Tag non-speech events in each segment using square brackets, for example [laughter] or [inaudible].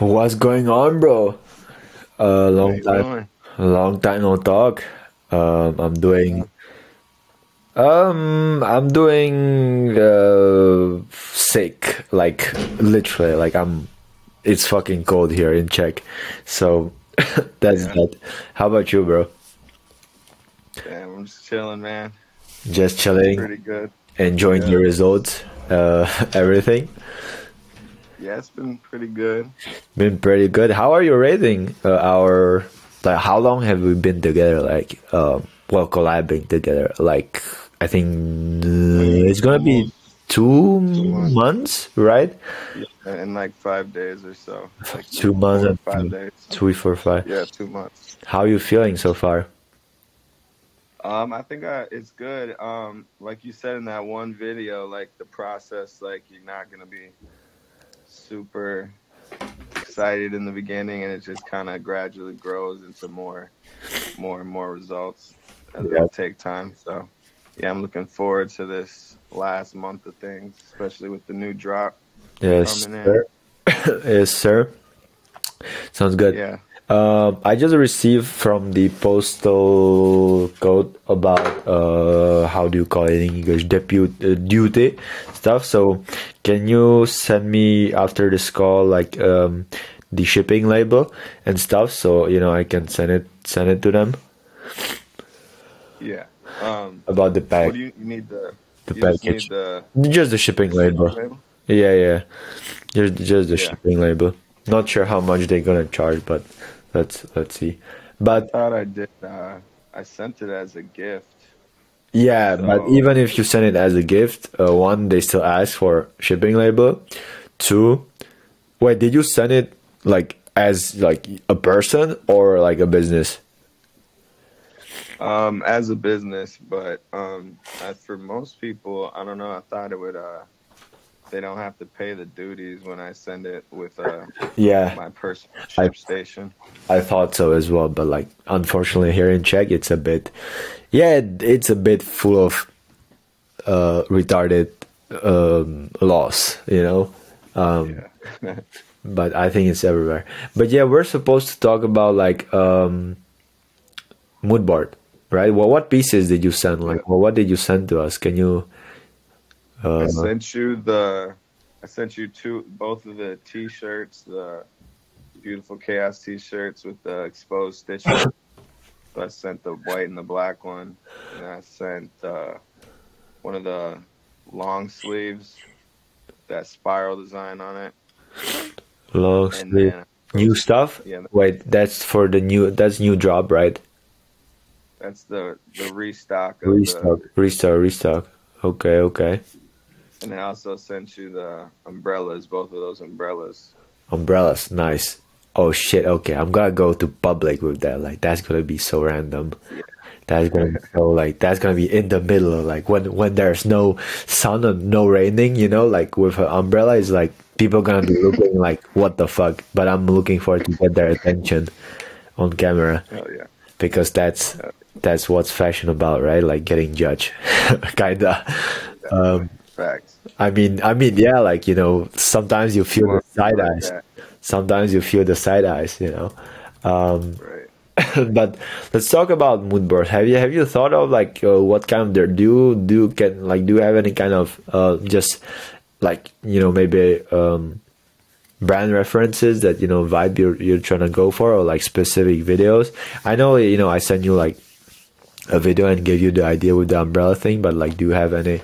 What's going on, bro? Uh, long time, doing? long time no talk. Um, I'm doing, um, I'm doing uh, sick, like literally, like I'm. It's fucking cold here in Czech, so [laughs] that's Yeah. that. How about you, bro? Damn, I'm just chilling, man. Just chilling, Pretty good. enjoying the Yeah. results, uh, [laughs] everything. Yeah, it's been pretty good. Been pretty good. How are you rating uh, our like? How long have we been together? Like, um, well, collabing together. Like, I think uh, it's gonna be two months. months, right? Yeah, in like five days or so. Like Two months and five days. Three, four, five. Yeah, two months. How are you feeling so far? Um, I think I, it's good. Um, like you said in that one video, like the process, like you're not gonna be super excited in the beginning, and it just kind of gradually grows into more, more and more results as Yeah. it take time. So, yeah, I'm looking forward to this last month of things, especially with the new drop. Yes, Coming in. sir. [coughs] yes, sir. Sounds good. Yeah. Um, I just received from the postal code about uh, how do you call it in English depute uh, duty stuff. So, can you send me after this call like um, the shipping label and stuff so you know I can send it send it to them Yeah. Um, about the what pack, do you, you need the? the you package, need the just the shipping label. label? Yeah, yeah, just just the Yeah. shipping label. Not sure how much they're gonna charge, but let's let's see. But I thought I did. Uh, I sent it as a gift. Yeah, but even if you send it as a gift, uh, one, they still ask for shipping label. Two, wait, did you send it like as like a person or like a business? Um, as a business, but um, as for most people, I don't know. I thought it would. Uh, they don't have to pay the duties when I send it with uh, Yeah, my personal I- station. I thought so as well, but like unfortunately here in Czech, it's a bit, yeah, it- it's a bit full of uh, retarded um, laws, you know. Um, Yeah. [laughs] but I think it's everywhere. But yeah, we're supposed to talk about like um mood board, right? Well, what pieces did you send? Like, well, what did you send to us? Can you? Uh, I sent you the. I sent you two, both of the T-shirts, the beautiful chaos T-shirts with the exposed stitches. so [laughs] I sent the white and the black one, and I sent uh, one of the long sleeves, that spiral design on it, long and sleeve, then new stuff. yeah, Wait, that's for the new. That's new job, right? that's the the restock. Of Restock, The, restock, restock. Okay, okay. And I also sent you the umbrellas, both of those umbrellas. Umbrellas, nice. Oh shit. Okay, I'm gonna go to public with that. Like, that's gonna be so random. Yeah. That's gonna be so like that's gonna be in the middle of like when when there's no sun and no raining, you know, like with an umbrella is like people gonna be looking like what the fuck. But I'm looking forward to get their attention on camera Oh yeah, because that's that's what's fashion about, right? Like getting judged. [laughs] Kinda. Um facts. I mean I mean yeah, like you know, sometimes you feel the side eyes. that, Sometimes you feel the side eyes, you know. Um Right. [laughs] but let's talk about mood board. Have you have you thought of like uh, what kind of there do do can like do you have any kind of uh just like you know maybe um brand references that you know vibe you're you're trying to go for or like specific videos? I know you know I sent you like a video and gave you the idea with the umbrella thing, but like do you have any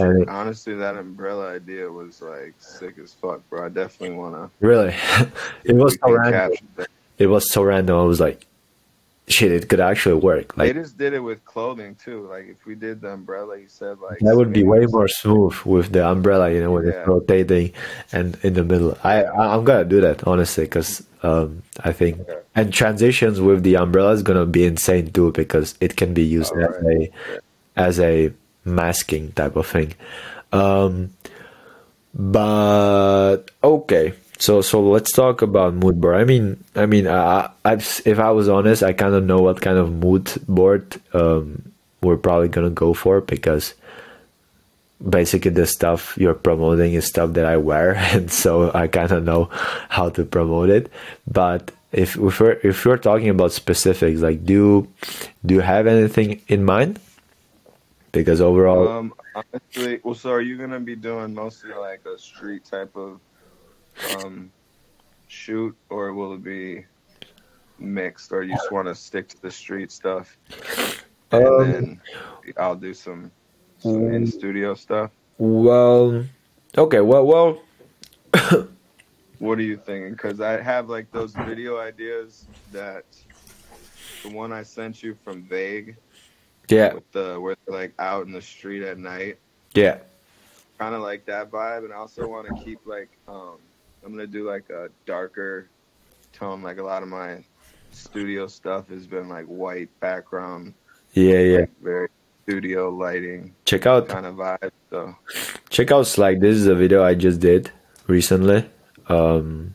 Honestly, that umbrella idea was like sick as fuck, bro. I definitely wanna. really [laughs] it was so random. It was so random. I was like shit, it could actually work. Like They just did it with clothing too. Like if we did the umbrella, you said like That would be way more smooth with the umbrella, you know, when it's rotating and in the middle. I I'm gonna do that honestly because um I think Okay. and transitions with the umbrella is gonna be insane too because it can be used as Alright. a as a masking type of thing. Um, but okay, so so let's talk about mood board. I mean, I mean, I, I've if I was honest, I kind of know what kind of mood board um we're probably gonna go for because basically the stuff you're promoting is stuff that I wear, [laughs] and so I kind of know how to promote it. But if if we're if we're talking about specifics, like do do you have anything in mind? Because overall, Um, honestly, well, so are you gonna be doing mostly like a street type of um shoot, or will it be mixed, or you just want to stick to the street stuff, and Um, then I'll do some some in studio stuff. well, okay, well, well, What are you thinking? Because I have like those video ideas that the one I sent you from Vague yeah, with the where they're like out in the street at night. yeah, kind of like that vibe and I also want to keep like um i'm gonna do like a darker tone like a lot of my studio stuff has been like white background yeah, yeah. like very studio lighting Check out kind of vibe so check out Slack. This is a video I just did recently, um,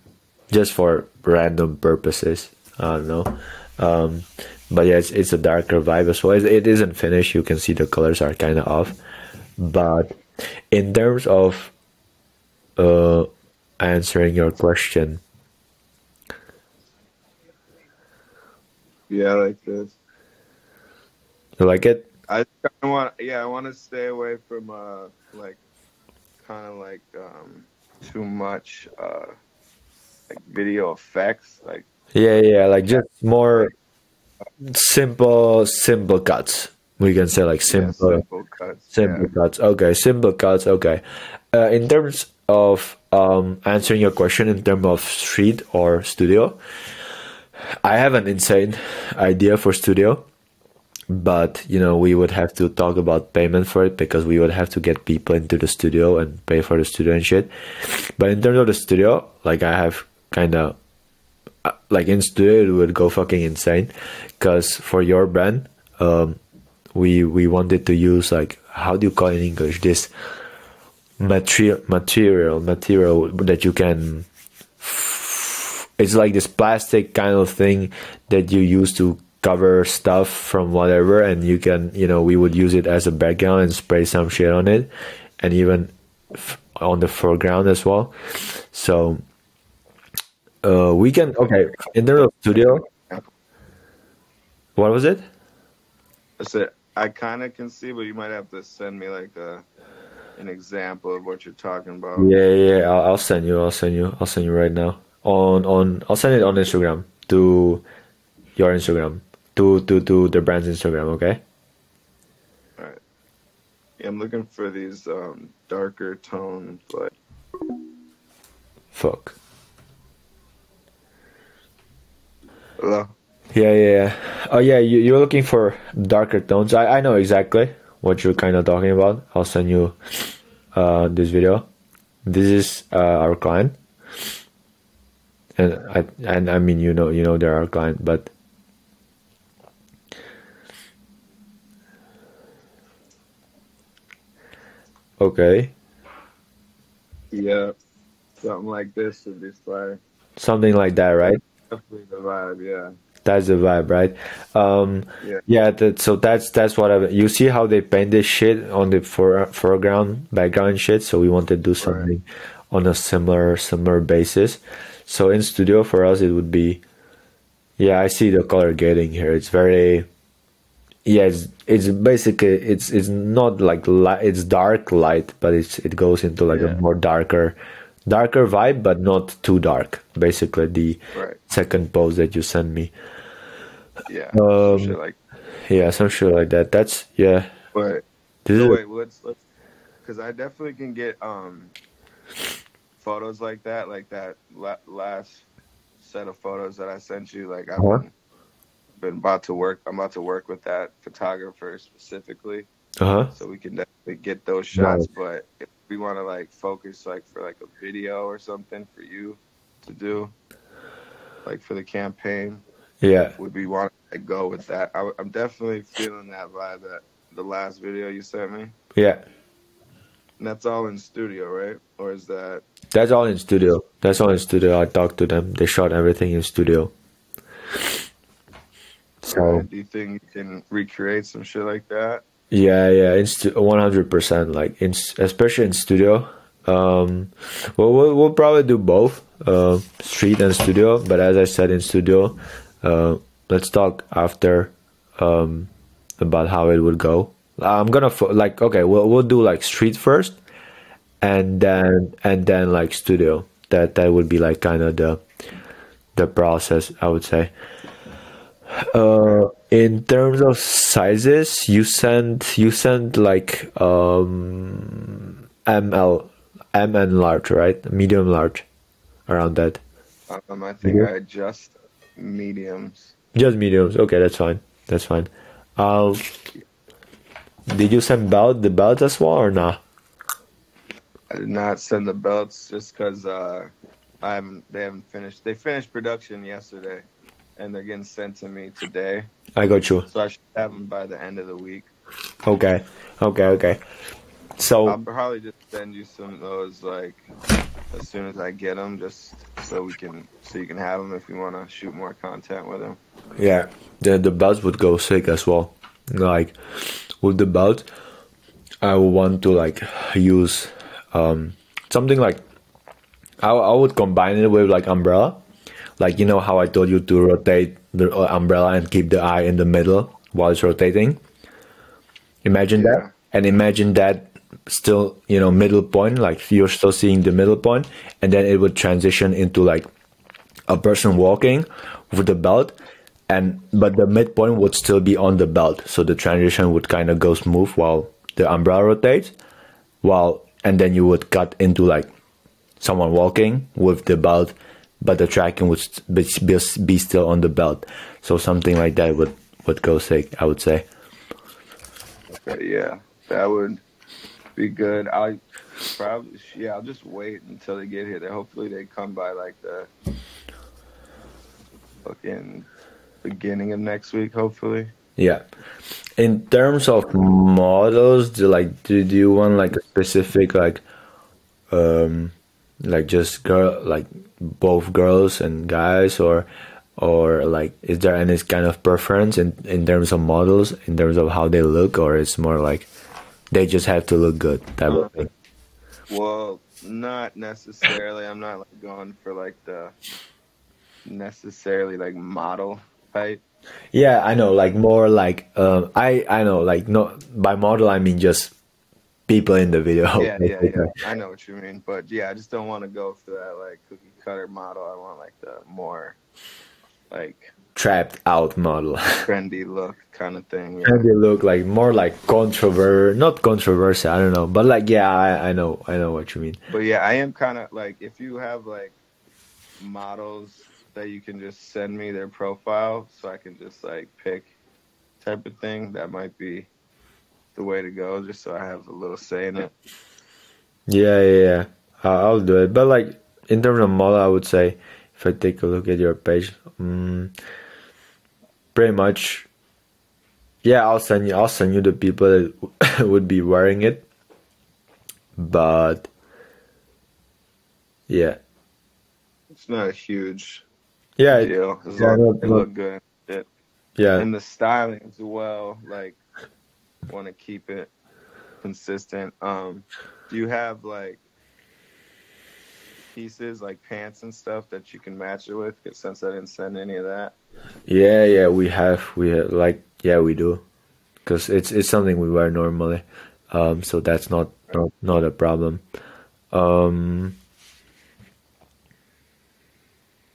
just for random purposes. I don't know, um, but yeah, it's, it's a darker vibe as well. It, it isn't finished. You can see the colors are kind of off, but in terms of uh, answering your question, yeah I like this you like it? i want yeah i want to stay away from uh like kind of like um too much uh like video effects like Yeah, yeah, like just more simple, simple cuts. We can say like yeah, simple. simple cuts Simple yeah. cuts. Okay, simple cuts. Okay. Uh, in terms of um, answering your question, in terms of street or studio, I have an insane idea for studio, but you know we would have to talk about payment for it because we would have to get people into the studio and pay for the studio and shit. But in terms of the studio, like I have kind of like in studio it would go fucking insane. Because for your brand um we we wanted to use like how do you call it in english? This material material material that you can it's like this plastic kind of thing that you use to cover stuff from whatever and you can you know we would use it as a background and spray some shit on it and even on the foreground as well. So uh, we can okay in of studio. What was it? I said I kind of can see, but you might have to send me like a an example of what you're talking about. Yeah, yeah. I'll, I'll send you. I'll send you. I'll send you right now. On on. I'll send it on Instagram to your Instagram to to to the brand's Instagram. Okay. All right. Yeah, I'm looking for these um, darker tones, like Fuck. Hello. Yeah, yeah. yeah. Oh yeah. You you're looking for darker tones. I I know exactly what you're kind of talking about. I'll send you uh this video. This is uh, our client. And I and I mean you know you know they're our client, but okay. Yeah, something like this would be fire. Something like that, right? Definitely the vibe. Yeah, That's the vibe, right? Um, yeah, yeah. That, so that's that's what I. You see how they paint this shit on the fore, foreground, background shit. So we want to do something on a similar similar basis. So in studio for us, it would be. Yeah, I see the color getting here. It's very. Yeah, it's it's basically it's it's not like light. It's dark light, but it's it goes into like Yeah. a more darker, darker vibe, but not too dark. Basically, the right. second post that you sent me. Yeah, Um, like. Yeah, some shit like that. That's yeah. But This so is wait, let's let's because I definitely can get um photos like that, like that la- last set of photos that I sent you. Like I've Uh-huh. been, been about to work. I'm about to work with that photographer specifically, uh huh. so we can definitely get those shots. But if we want to like focus like for like a video or something for you to do, like for the campaign, Yeah, would we want to go with that? I, am definitely feeling that vibe. That the last video you sent me. yeah. And that's all in studio, right? Or is that That's all in studio. That's all in studio. I talked to them. They shot everything in studio. So do you think you can recreate some shit like that? Yeah, yeah, in one hundred percent. Like in especially in studio. Um, well, we'll we'll probably do both, uh, street and studio. But as I said in studio, uh, let's talk after um, about how it would go. I'm gonna fo- like okay, we'll we'll do like street first, and then and then like studio. That that would be like kind of the the process, I would say. Uh, in terms of sizes, you send you send like um, ML, M and large, right? Medium, large, around that. Um, I think I just mediums. Just mediums. Okay, that's fine. That's fine. Um, did you send belt the belts as well or not? I did not send the belts just because uh, I haven't. They haven't finished. They finished production yesterday, and they're getting sent to me today. I got you. So I should have them by the end of the week. Okay. Okay. Okay. So I'll probably just send you some of those like as soon as I get them, just so we can so you can have them if you want to shoot more content with them. Yeah, the the belt would go sick as well. Like with the belt, I would want to like use um, something like I, I would combine it with like umbrella, like you know how I told you to rotate the uh, umbrella and keep the eye in the middle while it's rotating. Imagine Yeah. that, and imagine that still you know middle point, like you're still seeing the middle point, and then it would transition into like a person walking with the belt and but the midpoint would still be on the belt so the transition would kind of go smooth while the umbrella rotates while and then you would cut into like someone walking with the belt but the tracking would be, still on the belt so something like that would would go sick i would say yeah, that would be good. I probably yeah. I'll just wait until they get here. They hopefully they come by like the fucking beginning of next week. Hopefully. yeah in terms of models do like do, do you want like a specific like um like just girl like both girls and guys or or like is there any kind of preference in in terms of models in terms of how they look or it's more like they just have to look good type of thing Well, not necessarily. I'm not like going for like the necessarily like model type. yeah i know like more like um i i know like not by model i mean just people in the video [laughs] Yeah, yeah, yeah. I know what you mean, but yeah, I just don't want to go for that like cookie cutter model. I want like the more like trapped out model [laughs] trendy look kind of thing. Yeah. they look like more like controver not controversial i don't know but like yeah I, I know i know what you mean But yeah, I am kind of like if you have like models that you can just send me their profile so I can just like pick type of thing, that might be the way to go just so I have a little say in it. yeah yeah, yeah. I'll do it but like in terms of model i would say if i take a look at your page um, pretty much yeah i'll send you i'll send you the people that [laughs] would be wearing it but yeah It's not a huge yeah deal as yeah, long no, as they no. look good. Yeah and the styling as well, like want to keep it consistent. Um, do you have like pieces like pants and stuff that you can match it with? since I didn't send any of that. Yeah, yeah, we have, we have, like, yeah, we do, because it's it's something we wear normally, um, so that's not not, not a problem. Um,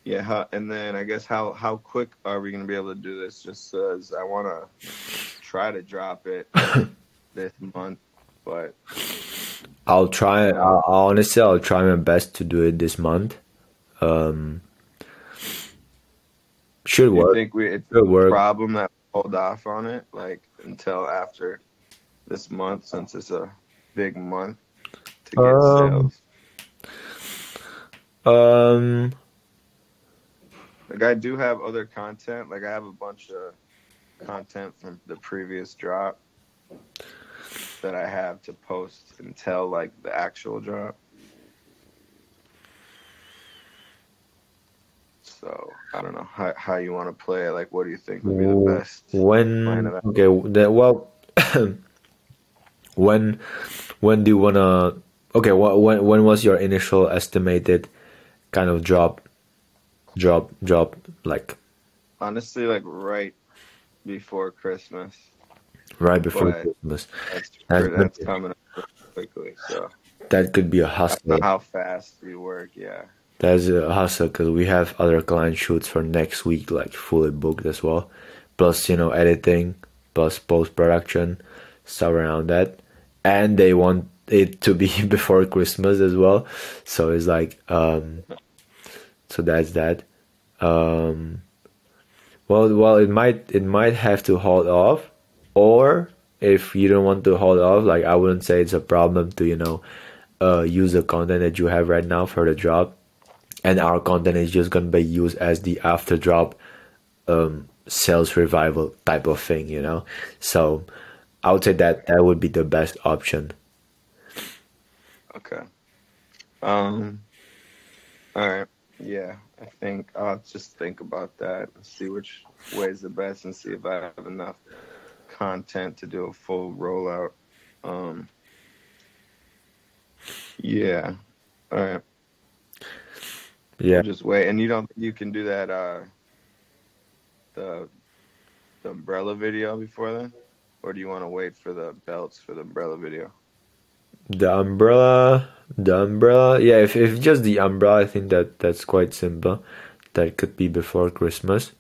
Yeah, how, and then I guess how how quick are we gonna be able to do this? Just as I want to try to drop it [coughs] this month, but I'll try. I'll, honestly, I'll try my best to do it this month. Um, should work. think we it's Should a work. problem that hold off on it like until after this month since it's a big month to get Um, sales. Um, Like I do have other content. Like I have a bunch of content from the previous drop that I have to post until like the actual drop. So I don't know how how you want to play it. Like, what do you think would be the best? when okay, the, well, [coughs] when when do you wanna? Okay, what when when was your initial estimated kind of drop, drop, drop? like Honestly, like right before Christmas. right before But- Christmas? That's That's that's coming up quickly. So That could be a hustle. how fast we work. Yeah. That's a hustle because we have other client shoots for next week, like fully booked as well. Plus, you know, editing, plus post production, stuff around that. And they want it to be [laughs] before Christmas as well. So it's like, um, so that's that. Um, well, well, it might it might have to hold off, or if you don't want to hold off, like I wouldn't say it's a problem to you know, uh, use the content that you have right now for the job and our content is just gonna be used as the after drop um, sales revival type of thing, you know. So I would say that that would be the best option. Okay. Um. All right. Yeah, I think I'll just think about that and see which way is the best, and see if I have enough content to do a full rollout. Um. Yeah. All right. Yeah, Just wait, and you don't. You can do that. Uh. The. The umbrella video before then, or do you want to wait for the belts for the umbrella video? The umbrella, the umbrella. Yeah, if if just the umbrella, I think that that's quite simple. That could be before Christmas.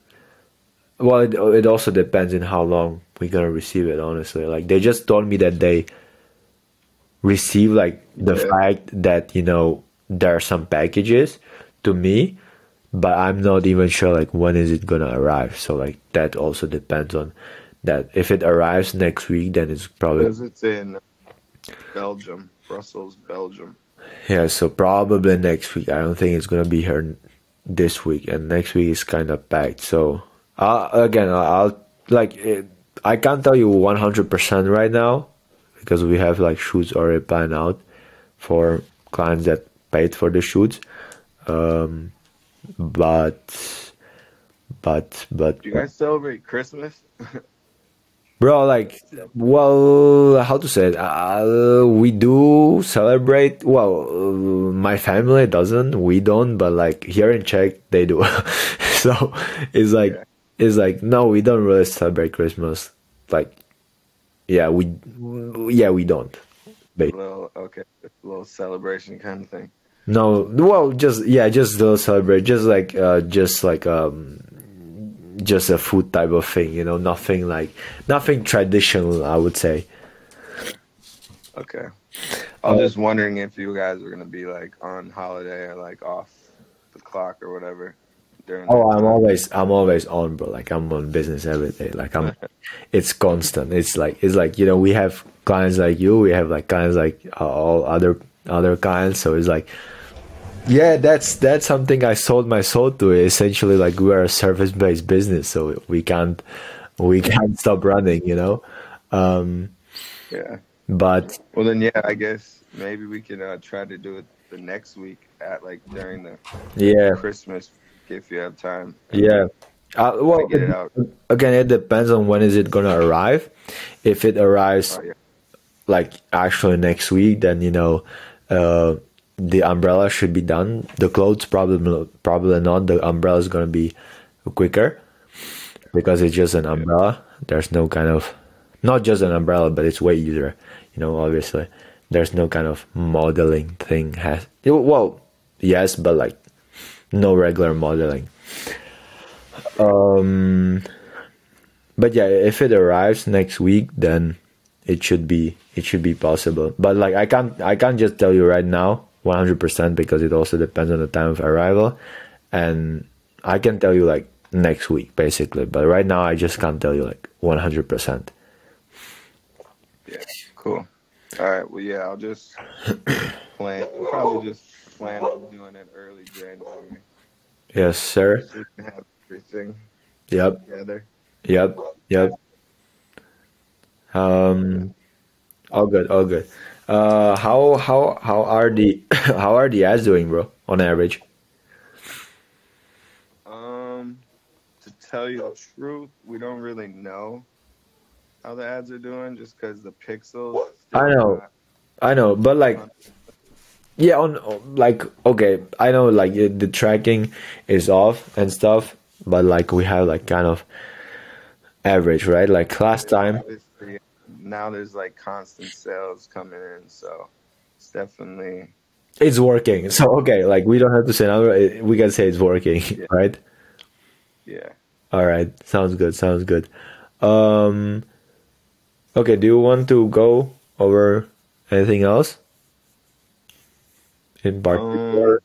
Well, it it also depends on how long we're gonna receive it. Honestly, like they just told me that they receive like the Yeah. fact that you know there are some packages to me but i'm not even sure like when is it gonna arrive so like that also depends on that if it arrives next week then it's probably Because it's in Belgium, Brussels, Belgium. yeah so probably next week i don't think it's gonna be here this week and next week is kind of packed so uh, again i'll like it, i can't tell you 100% right now because we have like shoots already planned out for clients that paid for the shoots um but but but Do you guys celebrate Christmas? [laughs] bro like well how to say it uh, we do celebrate well uh, my family doesn't we don't but like here in czech they do [laughs] so it's like Yeah. it's like no we don't really celebrate christmas like yeah we yeah we don't a little okay, little celebration kind of thing. No, well, just yeah, just the celebrate, just like uh, just like um, just a food type of thing, you know, nothing like nothing traditional, I would say. Okay. I was Uh, just wondering if you guys were gonna be like on holiday or like off the clock or whatever during. Oh, I'm always I'm always on, bro. Like I'm on business every day. Like I'm, [laughs] it's constant. It's like it's like you know we have clients like you, we have like clients like uh, all other other clients. So it's like, yeah, that's that's something I sold my soul to. Essentially, like we are a service based business, so we can't we can't [laughs] stop running. You know, um, Yeah. but Well then, yeah. I guess maybe we can uh, try to do it the next week at like during the yeah, Christmas if you have time. yeah. Uh, well, get it out. again, it depends on when is it gonna arrive. If it arrives Oh, yeah. like actually next week, then you know uh, the umbrella should be done. The clothes probably probably not. The umbrella is gonna be quicker because it's just an umbrella. There's no kind of not just an umbrella, but it's way easier. You know, obviously, there's no kind of modeling thing. Has well, yes, but like no regular modeling. Um, but yeah, if it arrives next week, then it should be it should be possible. But like I can't I can't just tell you right now 100% because it also depends on the time of arrival, and I can tell you like next week basically. But right now I just can't tell you like 100%. Yeah. Cool. All right. Well, yeah. I'll just [coughs] plan. Probably just plan on doing it early January Yes, sir. so have everything Yep. together. Yep. Yep. Um, all good. All good. Uh, how how how are the [coughs] how are the ads doing, bro? On average. Um, to tell you the truth, we don't really know how the ads are doing just because the pixels still I know. not I know, but like, on- yeah, on like, okay, I know like it, the tracking is off and stuff, but like we have like kind of average, right? Like last time, obviously, now there's like constant sales coming in, so it's definitely it's working. So okay, like we don't have to say another. We can say it's working, Yeah. [laughs] right? yeah. All right, sounds good. Sounds good. Um, okay, do you want to go over anything else in particular?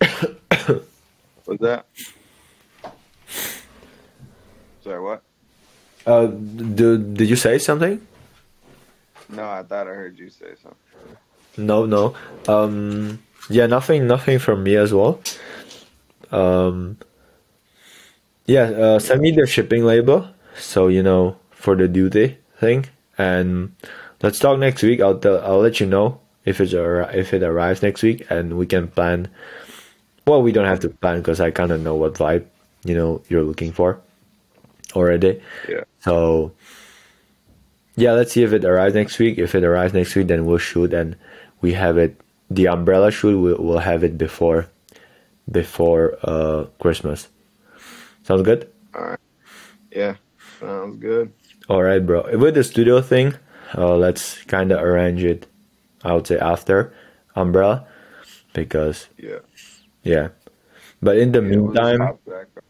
[coughs] Was that? Sorry, what? Uh, do, did you say something? No, I thought I heard you say something. No, no. Um, yeah, nothing, nothing from me as well. Um, yeah, uh, send me the shipping label so you know for the duty thing, and let's talk next week. I'll tell, I'll let you know if it's if it arrives next week, and we can plan. Well, we don't have to plan because I kind of know what vibe you know you're looking for already. Yeah. So yeah, let's see if it arrives next week. If it arrives next week, then we'll shoot and we have it. The umbrella shoot we'll, we'll have it before before uh Christmas. Sounds good. All right. Yeah. Sounds good. All right, bro. With the studio thing, uh, let's kind of arrange it. I would say after umbrella because Yeah. yeah. But in the Yeah, meantime, hop back on.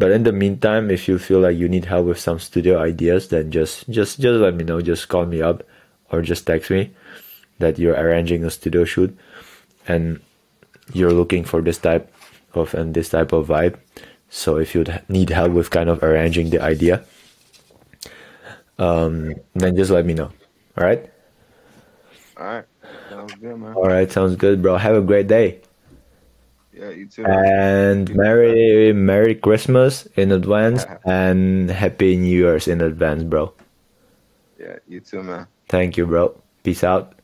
But in the meantime, if you feel like you need help with some studio ideas, then just just just let me know. Just call me up or just text me that you're arranging a studio shoot and you're looking for this type of and this type of vibe. So if you need help with kind of arranging the idea, um, then just let me know. All right. All right. Sounds good, man. All right. Sounds good, bro. Have a great day. Yeah, you too. And Merry Merry Christmas in advance [laughs] and Happy New Year's in advance, bro. Yeah, you too, man. Thank you, bro. Peace out.